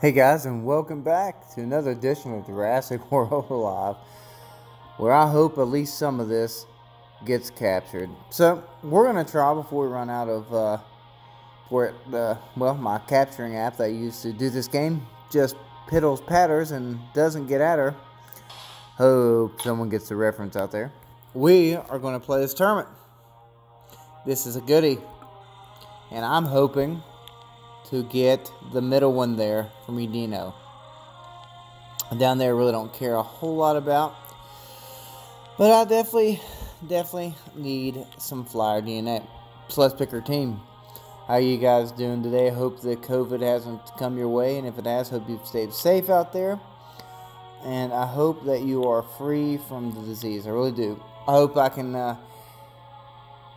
Hey guys, and welcome back to another edition of Jurassic World Alive, where I hope at least some of this gets captured. So we're gonna try before we run out of uh, for the well my capturing app that I used to do this game just piddles patters and doesn't get at her. Hope someone gets the reference out there. We are going to play this tournament. This is a goodie, and I'm hoping to get the middle one there from Edino. Down there, I really don't care a whole lot about. But I definitely, definitely need some flyer DNA. So let's pick our team. How you guys doing today? Hope that COVID hasn't come your way, and if it has, hope you've stayed safe out there. And I hope that you are free from the disease. I really do. I hope I can uh,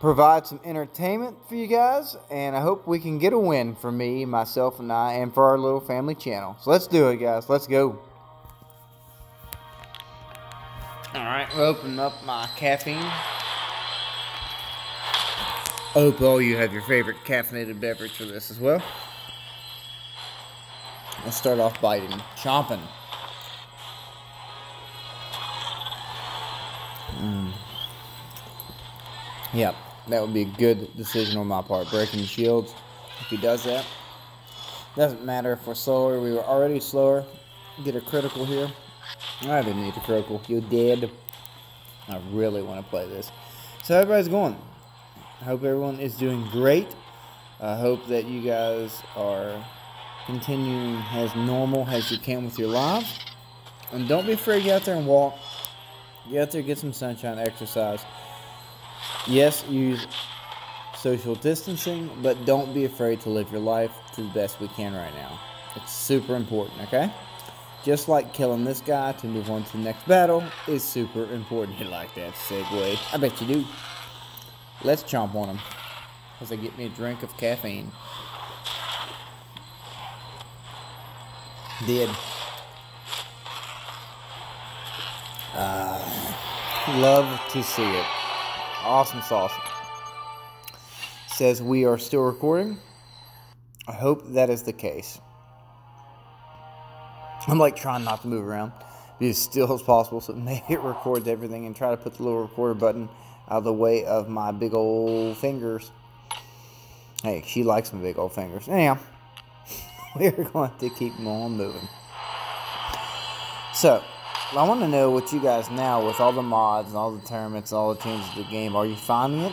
provide some entertainment for you guys, and I hope we can get a win for me, myself, and I, and for our little family channel. So let's do it, guys. Let's go. All right, we'll open up my caffeine. Hope all you have your favorite caffeinated beverage for this as well. Let's start off biting, chomping. Mm. Yep, that would be a good decision on my part. Breaking shields, if he does that. Doesn't matter if we're slower. We were already slower. Get a critical here. I didn't need a critical. You did. I really want to play this. So everybody's going. I hope everyone is doing great. I hope that you guys are continuing as normal as you can with your lives. And don't be afraid to get out there and walk. Get out there, get some sunshine, exercise. Yes, use social distancing, but don't be afraid to live your life to the best we can right now. It's super important, okay? Just like killing this guy to move on to the next battle is super important. You like that segue? I bet you do. Let's chomp on him. As I get me a drink of caffeine. Did. Uh, love to see it. Awesome sauce. Says we are still recording. I hope that is the case. I'm like trying not to move around, be as still as possible so maybe it records everything and try to put the little recorder button out of the way of my big old fingers. Hey, she likes my big old fingers. Anyhow, we're going to keep on moving. So, I want to know what you guys now, with all the mods and all the tournaments, all the changes to the game, are you finding it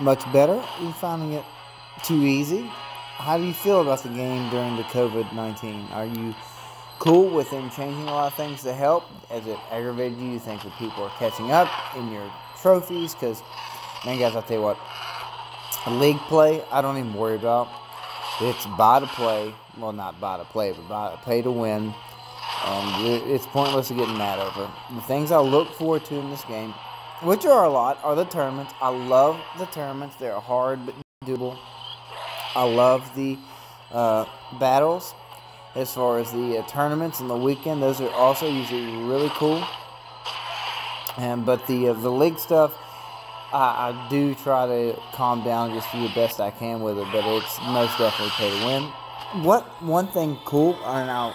much better? Are you finding it too easy? How do you feel about the game during the COVID 19? Are you cool with them changing a lot of things to help? Has it aggravated you? You think that people are catching up in your trophies? Because, man, guys, I'll tell you what, league play, I don't even worry about. It's buy to play. Well, not buy to play, but buy pay to win. And it's pointless to get mad over. The things I look forward to in this game, which are a lot, are the tournaments. I love the tournaments. They're hard but doable. I love the uh, battles as far as the uh, tournaments and the weekend. Those are also usually really cool. And but the uh, the league stuff, I, I, do try to calm down, just do the best I can with it. But it's most definitely pay to win. What one thing cool, and I'll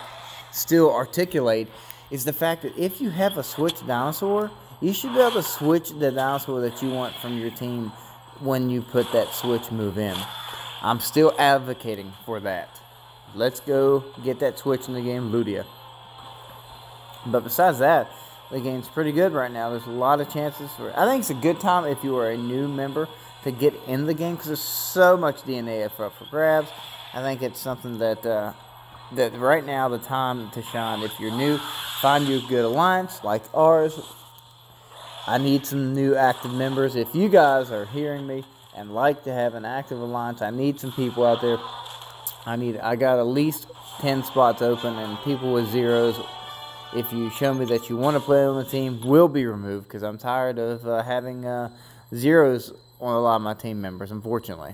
still articulate, is the fact that if you have a switch dinosaur, you should be able to switch the dinosaur that you want from your team when you put that switch move in. I'm still advocating for that. Let's go get that switch in the game, Ludia. But besides that, the game's pretty good right now. There's a lot of chances for. I think it's a good time if you are a new member to get in the game because there's so much DNA up for grabs. I think it's something that uh, that right now the time to shine. If you're new, find you a good alliance like ours. I need some new active members. If you guys are hearing me and like to have an active alliance, I need some people out there. I need. I got at least ten spots open, and people with zeros. If you show me that you want to play on the team, will be removed because I'm tired of uh, having uh, zeros on a lot of my team members. Unfortunately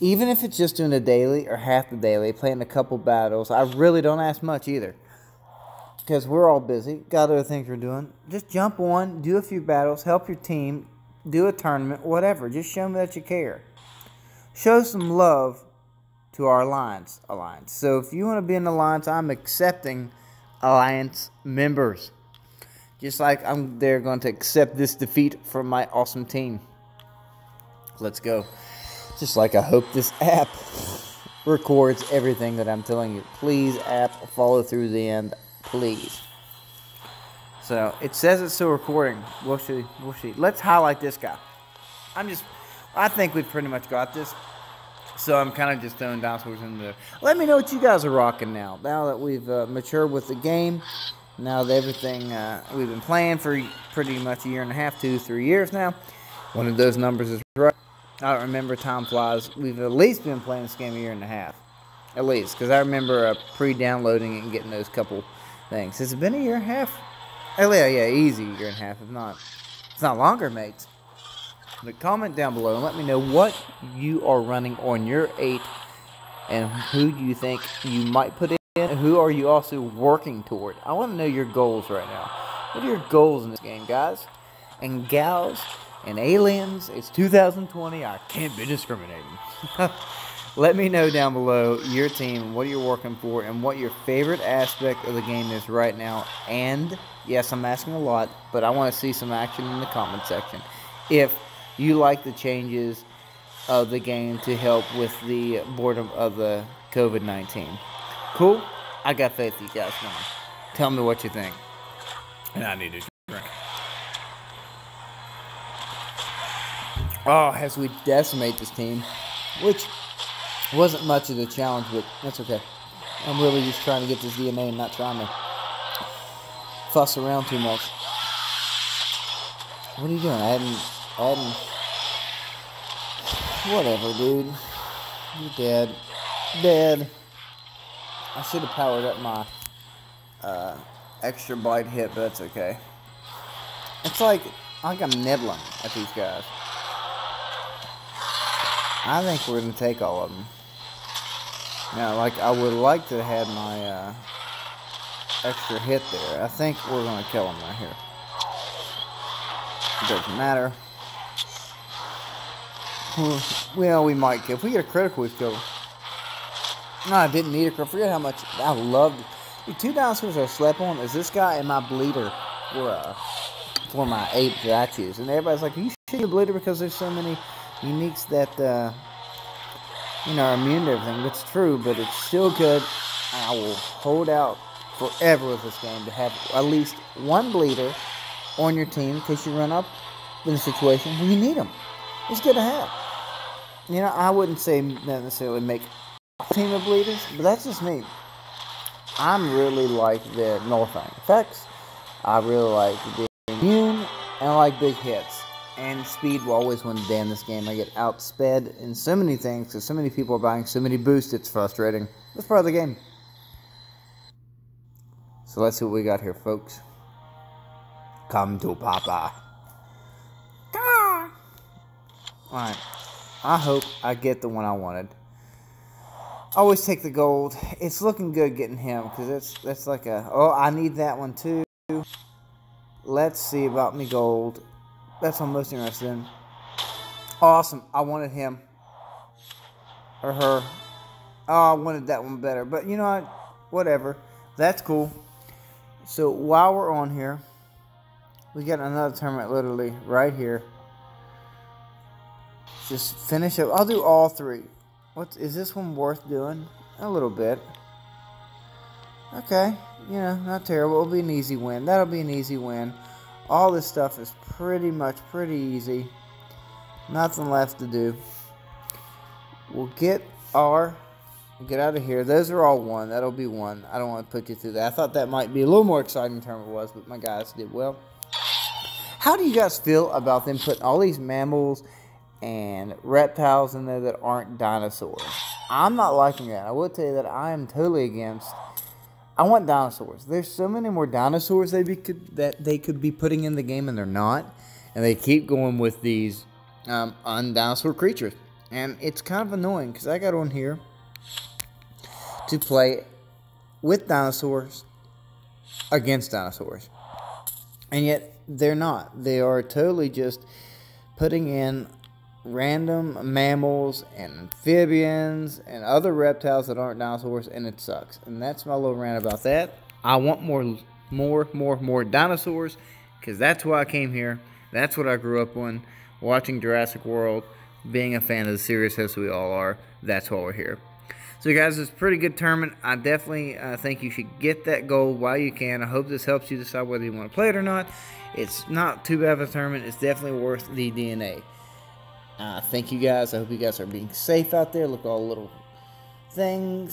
even if it's just doing a daily or half the daily, playing a couple battles, I really don't ask much either. Because we're all busy, got other things we're doing. Just jump on, do a few battles, help your team, do a tournament, whatever. Just show me that you care. Show some love to our alliance. Alliance. So if you want to be in the alliance, I'm accepting alliance members. Just like I'm they're going to accept this defeat from my awesome team. Let's go. Just like I hope this app records everything that I'm telling you. Please, app, follow through the end. Please. So it says it's still recording. We'll see. We'll see. Let's highlight this guy. I'm just. I think we've pretty much got this. So I'm kind of just throwing dinosaurs in there. Let me know what you guys are rocking now. Now that we've uh, matured with the game, now that everything uh, we've been playing for pretty much a year and a half, two, three years now. One of those numbers is right. I don't remember. Time flies. We've at least been playing this game a year and a half, at least, because I remember uh, pre-downloading it and getting those couple things. Has it been a year and a half? Oh yeah, yeah, easy year and a half. If not, it's not longer, mates. But comment down below and let me know what you are running on your 8 and who do you think you might put in and who are you also working toward. I want to know your goals right now. What are your goals in this game, guys? And gals and aliens. It's 2020. I can't be discriminating. Let me know down below your team, what you're working for, and what your favorite aspect of the game is right now. And, yes, I'm asking a lot, but I want to see some action in the comment section. If you like the changes of the game to help with the boredom of the COVID 19. Cool? I got faith you guys now. Tell me what you think. And I need a drink. Oh, as we decimate this team, which wasn't much of the challenge, but that's okay. I'm really just trying to get this DNA and not trying to fuss around too much. What are you doing? I hadn't, I hadn't. Whatever, dude. You're dead. Dead. I should have powered up my uh, extra bite hit, but that's okay. It's like, like I'm nibbling at these guys. I think we're going to take all of them. Now, like, I would like to have my uh, extra hit there. I think we're going to kill him right here. Doesn't matter. Well, we might. If we get a critical, we kill. No, I didn't need a critical. Forget how much I loved the two dinosaurs I slept on is this guy and my bleeder for, uh, for my I choose. And everybody's like, you the bleeder because there's so many uniques that, uh, you know, immune to everything. It's true, but it's still good. I will hold out forever with this game to have at least one bleeder on your team in case you run up in a situation where you need them. It's good to have. You know, I wouldn't say necessarily make a team of bleeders, but that's just me. I'm really like the nullifying effects. I really like being immune, and I like big hits and speed will always win the day in this game. I get outsped in so many things because so many people are buying so many boosts. It's frustrating. That's part of the game. So let's see what we got here, folks. Come to Papa. Alright. I hope I get the one I wanted. Always take the gold. It's looking good getting him because that's that's like a oh I need that one too. Let's see about me gold. That's what I'm most interested in. Awesome. I wanted him. Or her. Oh, I wanted that one better. But you know what? Whatever. That's cool. So while we're on here, we got another tournament literally right here. Just finish up. I'll do all three. What is this one worth doing? A little bit. Okay. Yeah, not terrible. It'll be an easy win. That'll be an easy win. All this stuff is pretty much pretty easy. Nothing left to do. We'll get our get out of here. Those are all one. That'll be one. I don't want to put you through that. I thought that might be a little more exciting than it was, but my guys did well. How do you guys feel about them putting all these mammals and reptiles in there that aren't dinosaurs? I'm not liking that. I will tell you that I am totally against I want dinosaurs. There's so many more dinosaurs they be, could, that they could be putting in the game, and they're not. And they keep going with these um, undinosaur creatures, and it's kind of annoying because I got on here to play with dinosaurs against dinosaurs, and yet they're not. They are totally just putting in random mammals and amphibians and other reptiles that aren't dinosaurs, and it sucks. And that's my little rant about that. I want more, more, more, more dinosaurs because that's why I came here. That's what I grew up on, watching Jurassic World, being a fan of the series as we all are. That's why we're here. So, guys, it's a pretty good tournament. I definitely uh, think you should get that gold while you can. I hope this helps you decide whether you want to play it or not. It's not too bad of a tournament. It's definitely worth the DNA. Uh, thank you guys. I hope you guys are being safe out there. Look all the little things